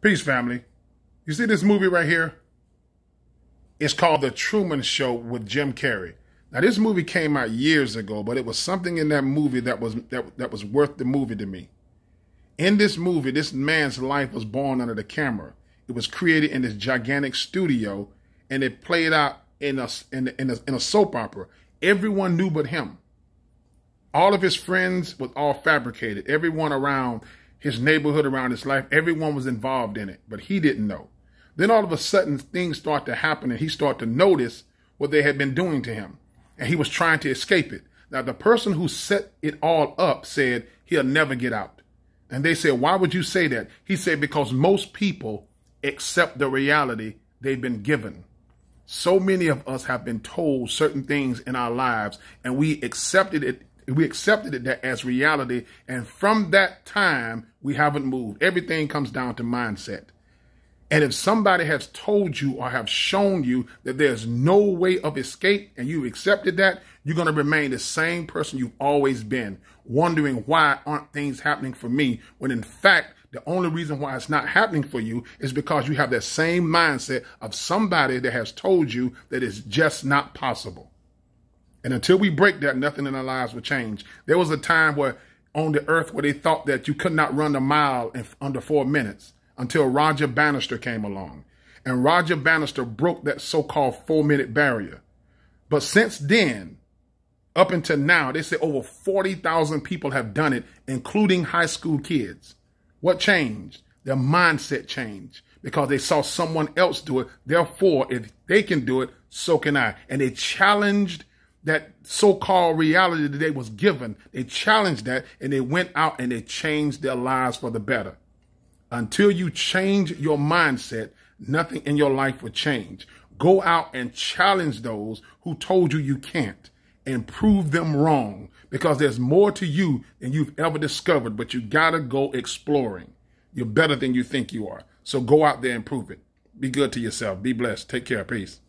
Peace, family. You see this movie right here? It's called The Truman Show with Jim Carrey. Now, this movie came out years ago, but it was something in that movie that was that, that was worth the movie to me. In this movie, this man's life was born under the camera. It was created in this gigantic studio, and it played out in a in a, in a, in a soap opera. Everyone knew but him. All of his friends was all fabricated. Everyone around his neighborhood around his life. Everyone was involved in it, but he didn't know. Then all of a sudden things start to happen and he started to notice what they had been doing to him. And he was trying to escape it. Now the person who set it all up said he'll never get out. And they said, why would you say that? He said, because most people accept the reality they've been given. So many of us have been told certain things in our lives and we accepted it we accepted it that as reality. And from that time, we haven't moved. Everything comes down to mindset. And if somebody has told you or have shown you that there's no way of escape and you accepted that, you're going to remain the same person you've always been, wondering why aren't things happening for me when in fact, the only reason why it's not happening for you is because you have that same mindset of somebody that has told you that it's just not possible. And until we break that, nothing in our lives will change. There was a time where on the earth where they thought that you could not run a mile in under four minutes until Roger Bannister came along. And Roger Bannister broke that so-called four minute barrier. But since then, up until now, they say over 40,000 people have done it, including high school kids. What changed? Their mindset changed because they saw someone else do it. Therefore, if they can do it, so can I. And they challenged that so-called reality that they was given. They challenged that and they went out and they changed their lives for the better. Until you change your mindset, nothing in your life will change. Go out and challenge those who told you you can't and prove them wrong because there's more to you than you've ever discovered, but you gotta go exploring. You're better than you think you are. So go out there and prove it. Be good to yourself. Be blessed. Take care. Peace.